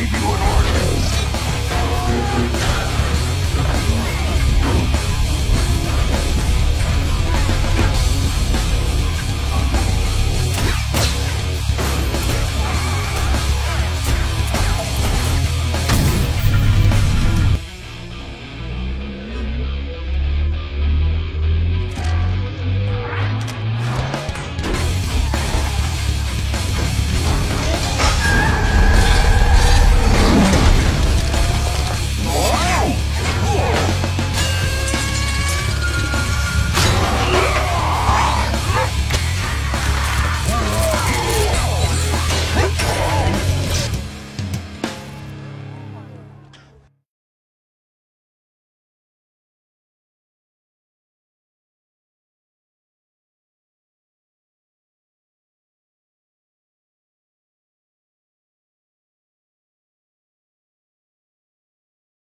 gave you an order.